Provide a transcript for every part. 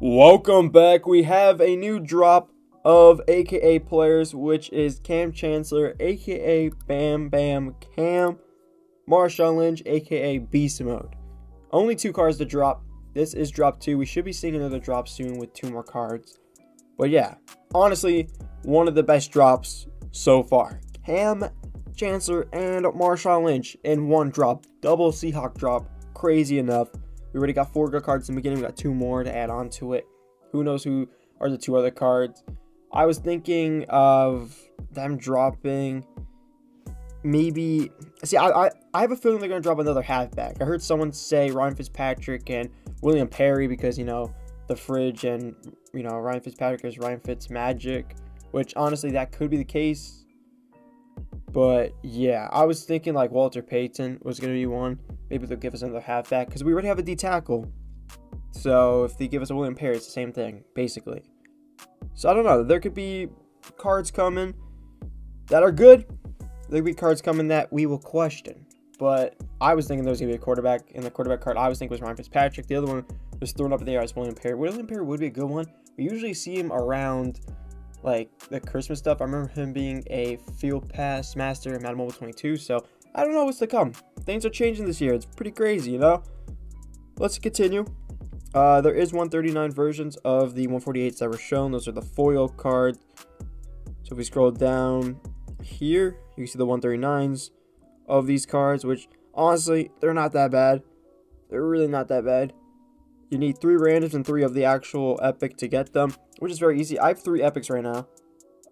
Welcome back. We have a new drop of AKA players, which is Kam Chancellor, aka Bam Bam Kam, Marshawn Lynch, aka Beast Mode. Only two cards to drop. This is drop two. We should be seeing another drop soon with two more cards. But yeah, honestly, one of the best drops so far. Kam Chancellor and Marshawn Lynch in one drop. Double Seahawk drop. Crazy enough. We already got four good cards in the beginning. We got two more to add on to it. Who knows who are the two other cards? I was thinking of them dropping maybe. See, I, I, I have a feeling they're going to drop another halfback. I heard someone say Ryan Fitzpatrick and William Perry because, you know, the fridge and, you know, Ryan Fitzpatrick is Ryan Fitz Magic, which honestly, that could be the case. But yeah, I was thinking like Walter Payton was going to be one. Maybe they'll give us another halfback because we already have a D tackle. So if they give us a William Perry, it's the same thing, basically. So I don't know. There could be cards coming that are good. There could be cards coming that we will question. But I was thinking there was going to be a quarterback, and the quarterback card I was thinking was Ryan Fitzpatrick. The other one was thrown up in the air as William Perry. William Perry would be a good one. We usually see him around like the Christmas stuff. I remember him being a field pass master in Madden Mobile 22. So I don't know what's to come. Things are changing this year. It's pretty crazy, you know? Let's continue. Uh, there is 139 versions of the 148s that were shown. Those are the foil cards. So if we scroll down here, you can see the 139s of these cards, which honestly, they're not that bad. They're really not that bad. You need three randoms and three of the actual epic to get them, which is very easy. I have three epics right now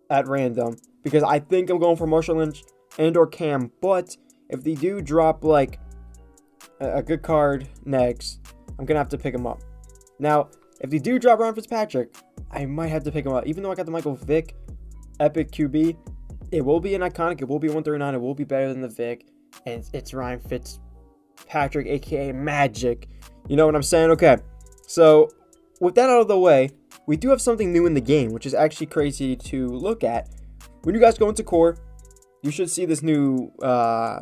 at random because I think I'm going for Marshawn Lynch and or Kam. But if they do drop like a, good card next, I'm gonna have to pick him up. Now, if they do drop Ryan Fitzpatrick, I might have to pick him up. Even though I got the Michael Vick Epic QB, it will be an iconic. It will be 139. It will be better than the Vick, and it's Ryan Fitzpatrick, aka Magic. You know what I'm saying? Okay. So, with that out of the way, we do have something new in the game, which is actually crazy to look at. When you guys go into core, you should see this new uh,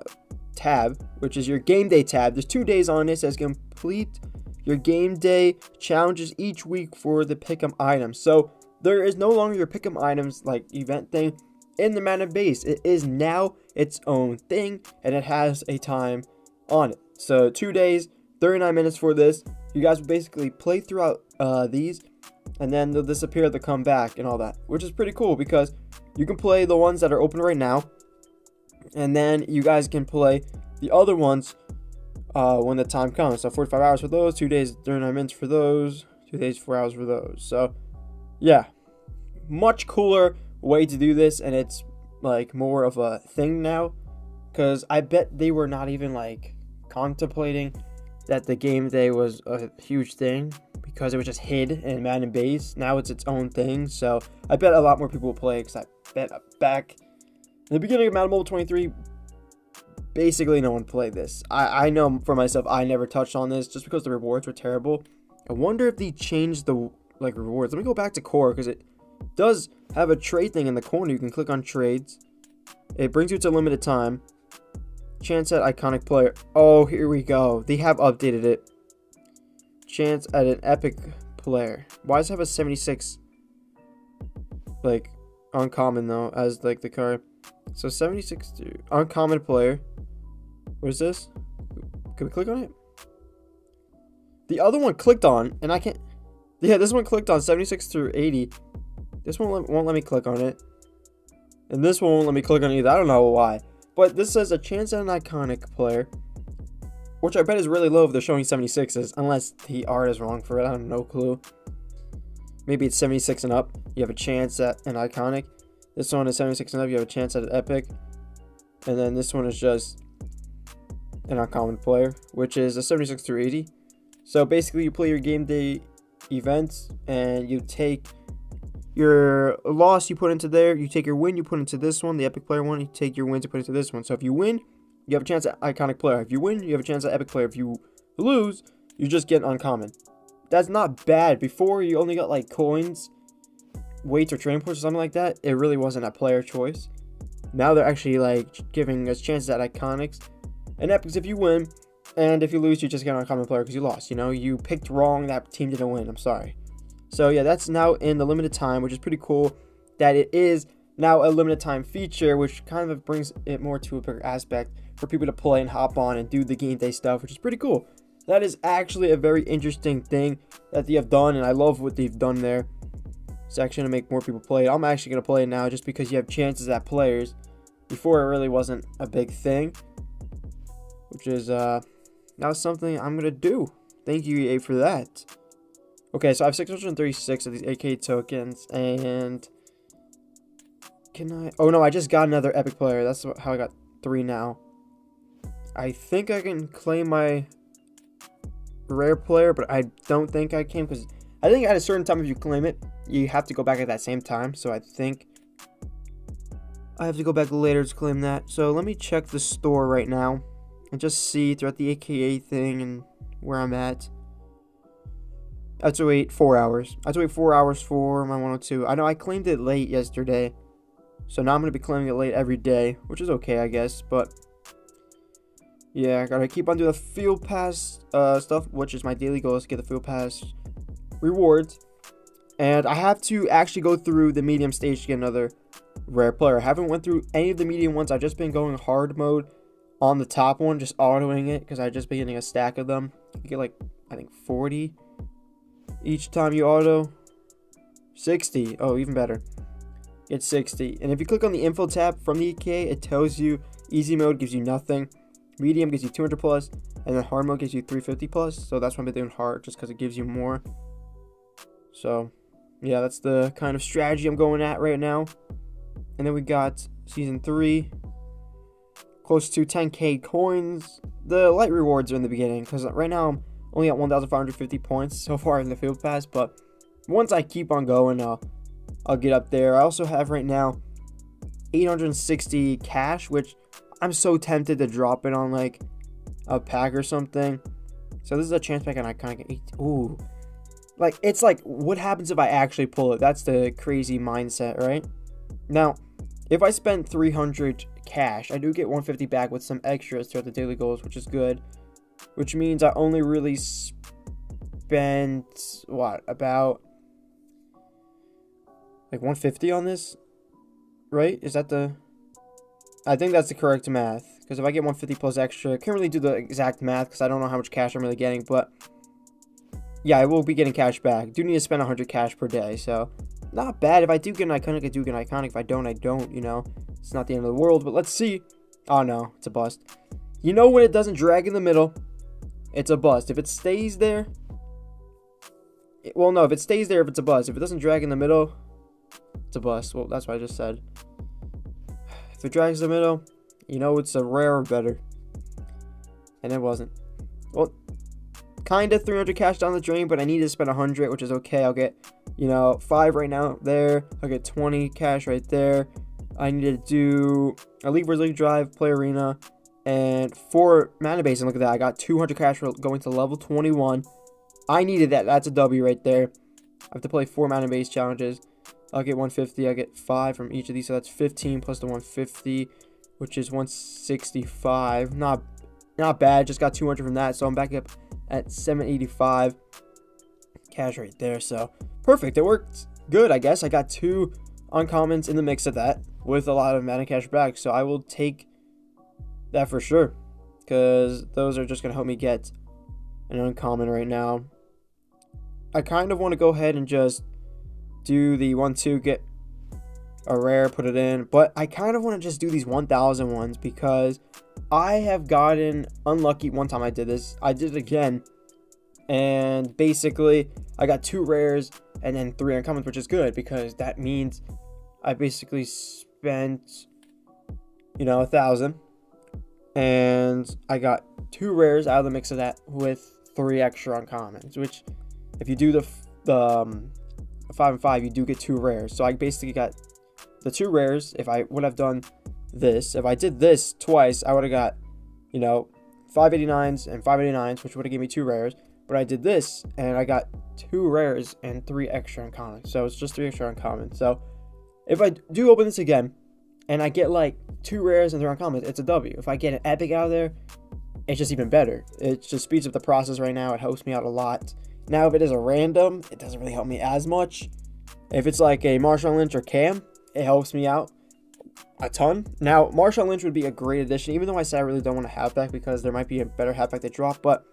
tab, which is your game day tab. There's two days on it. It says complete your game day challenges each week for the pick'em items. So there is no longer your pick'em items like event thing in the mana base. It is now its own thing, and it has a time on it. So two days, 39 minutes for this. You guys will basically play throughout uh, these, and then they'll disappear, they'll come back, and all that, which is pretty cool because you can play the ones that are open right now, and then you guys can play the other ones uh, when the time comes. So 45 hours for those, two days, 39 minutes for those, two days, four hours for those. So yeah, much cooler way to do this, and it's like more of a thing now. Because I bet they were not even like contemplating that the game day was a huge thing because it was just hid in Madden base. Now it's its own thing. So I bet a lot more people will play because I bet back in the beginning of Madden Mobile 23, basically no one played this. I, I know for myself, I never touched on this just because the rewards were terrible. I wonder if they changed the like rewards. Let me go back to core because it does have a trade thing in the corner. You can click on trades. It brings you to limited time. Chance at iconic player. Oh, here we go. They have updated it. Chance at an epic player. Why does it have a 76 like uncommon though as like the card? So 76 to uncommon player. What is this? Can we click on it? The other one clicked on, and I can't. Yeah, this one clicked on 76 through 80. This one won't let me click on it. And this one won't let me click on either. I don't know why. But this says a chance at an iconic player. Which I bet is really low if they're showing 76s. Unless the art is wrong for it. I have no clue. Maybe it's 76 and up. You have a chance at an iconic. This one is 76 and up. You have a chance at an epic. And then this one is just an uncommon player, which is a 76 through 80. So basically, you play your game day events and you take your loss you put into there, you take your win, you put into this one, the epic player one, you take your wins, you put into this one. So if you win, you have a chance at iconic player. If you win, you have a chance at epic player. If you lose, you just get uncommon. That's not bad. Before you only got like coins, weights, or training points or something like that. It really wasn't a player choice. Now they're actually like giving us chances at iconics and epics if you win, and if you lose, you just get an uncommon player because you lost. You know, you picked wrong. That team didn't win. I'm sorry. So yeah, that's now in the limited time, which is pretty cool. That it is now a limited time feature, which kind of brings it more to a bigger aspect for people to play and hop on and do the game day stuff, which is pretty cool. That is actually a very interesting thing that they have done, and I love what they've done there. It's actually to make more people play it. I'm actually going to play it now just because you have chances at players. Before, it really wasn't a big thing, which is uh, now something I'm going to do. Thank you, EA, for that. Okay, so I have 636 of these AK tokens, and can I? Oh no, I just got another epic player. That's how I got three now. I think I can claim my rare player, but I don't think I can because I think at a certain time if you claim it, you have to go back at that same time. So I think I have to go back later to claim that. So let me check the store right now and just see throughout the AKA thing and where I'm at. I have to wait four hours. I have to wait four hours for my 102. I know I claimed it late yesterday. So now I'm going to be claiming it late every day, which is okay, I guess. But yeah, I gotta keep on doing the field pass uh, stuff, which is my daily goal is to get the field pass rewards. And I have to actually go through the medium stage to get another rare player. I haven't went through any of the medium ones. I've just been going hard mode on the top one, just autoing it because I've just been getting a stack of them. You get like, I think 40 each time you auto. 60. Oh, even better. It's 60. And if you click on the info tab from the EK, it tells you easy mode gives you nothing. Medium gives you 200 plus, and then hard mode gives you 350 plus. So that's why I'm doing hard, just because it gives you more. So, yeah, that's the kind of strategy I'm going at right now. And then we got season three, close to 10k coins. The light rewards are in the beginning, because right now I'm only at 1,550 points so far in the field pass. But once I keep on going, uh, I'll get up there. I also have right now 860 cash, which I'm so tempted to drop it on like a pack or something. So this is a chance pack and I kind of get, ooh. Like, it's like, what happens if I actually pull it? That's the crazy mindset, right? Now, if I spend 300 cash, I do get 150 back with some extras throughout the daily goals, which is good. Which means I only really spent, what, about like 150 on this? Right? Is that the I think that's the correct math. Because if I get 150 plus extra, I can't really do the exact math because I don't know how much cash I'm really getting. But yeah, I will be getting cash back. Do need to spend 100 cash per day. So not bad. If I do get an iconic, I do get an iconic. If I don't, I don't. You know, it's not the end of the world. But let's see. Oh no, it's a bust. You know when it doesn't drag in the middle, it's a bust. If it stays there, it, well, no, if it stays there, if it's a bust. If it doesn't drag in the middle, it's a bust. Well, that's what I just said. If it drags in the middle, you know it's a rare or better. And it wasn't. Well, kind of 300 cash down the drain, but I need to spend 100, which is okay. I'll get, you know, 5 right now there. I'll get 20 cash right there. I need to do a League League Drive, Play Arena, and 4 Mana Base. And look at that. I got 200 cash for going to level 21. I needed that. That's a W right there. I have to play 4 Mana Base challenges. I'll get 150. I get 5 from each of these. So that's 15 plus the 150, which is 165. Not not bad. Just got 200 from that. So I'm back up at 785 cash right there. So perfect. It worked good, I guess. I got two uncommons in the mix of that with a lot of mana cash back. So I will take that for sure because those are just going to help me get an uncommon right now. I kind of want to go ahead and just do the one two get a rare, put it in. But I kind of want to just do these 1,000 ones because I have gotten unlucky one time I did this. I did it again. And basically, I got two rares and then three uncommons, which is good because that means I basically spent, you know, a thousand. And I got two rares out of the mix of that with three extra uncommons, which if you do the, the um, five and five, you do get two rares. So I basically got the two rares. If I would have done this, if I did this twice, I would have got, you know, 589s and 589s, which would have given me two rares. But I did this, and I got two rares and three extra uncommons. So it's just three extra uncommons. So if I do open this again, and I get like two rares and three uncommon, it's a W. If I get an epic out of there, it's just even better. It just speeds up the process right now. It helps me out a lot Now, if it is a random, it doesn't really help me as much. If it's like a Marshawn Lynch or Kam, it helps me out a ton. Now, Marshawn Lynch would be a great addition, even though I say I really don't want a halfback because there might be a better halfback that drop. But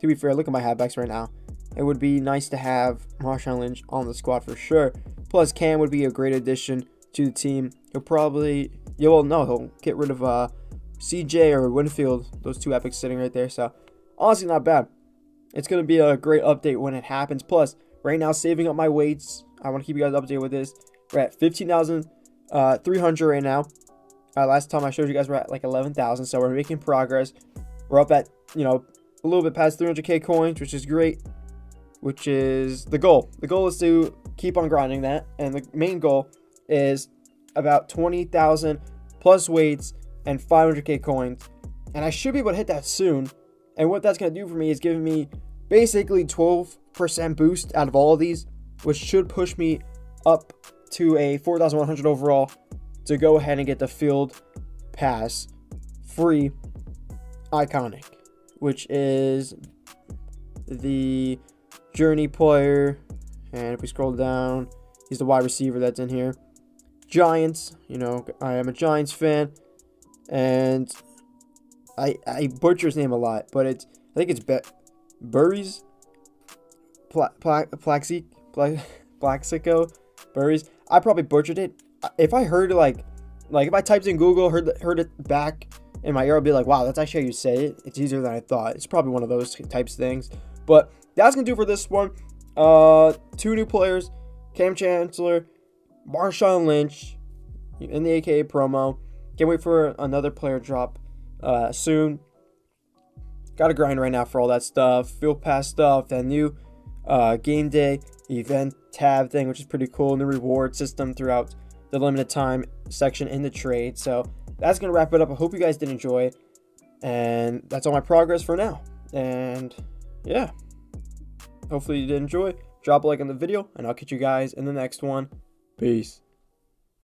to be fair, look at my halfbacks right now. It would be nice to have Marshawn Lynch on the squad for sure. Plus, Kam would be a great addition to the team. He'll probably, you will know, he'll get rid of uh, CJ or Winfield, those two epics sitting right there. So, honestly, not bad. It's going to be a great update when it happens. Plus, right now, saving up my weights. I want to keep you guys updated with this. We're at 15,300 uh, right now. Uh, last time I showed you guys, we're at like 11,000. So, we're making progress. We're up at, you know, a little bit past 300k coins, which is great. Which is the goal. The goal is to keep on grinding that. And the main goal is about 20,000 plus weights and 500k coins. And I should be able to hit that soon. And what that's going to do for me is giving me basically 12% boost out of all of these, which should push me up to a 4,100 overall to go ahead and get the field pass free iconic, which is the journey player. And if we scroll down, he's the wide receiver that's in here. Giants. You know, I am a Giants fan, and I I butcher his name a lot, but it's I think it's Be- Burries, Pla- Pla- Plaxico, Pla- Plaxico, Burries. I probably butchered it. If I heard like like if I typed in Google, heard heard it back in my ear, I'd be like, wow, that's actually how you say it. It's easier than I thought. It's probably one of those types of things. But that's gonna do for this one. Uh, two new players, Kam Chancellor Marshawn Lynch in the AKA promo. Can't wait for another player drop uh, soon. Got to grind right now for all that stuff. Field pass stuff, that new uh, game day event tab thing, which is pretty cool. New reward system throughout the limited time section in the trade. So that's going to wrap it up. I hope you guys did enjoy. And that's all my progress for now. And yeah, hopefully you did enjoy. Drop a like on the video, and I'll catch you guys in the next one. Peace.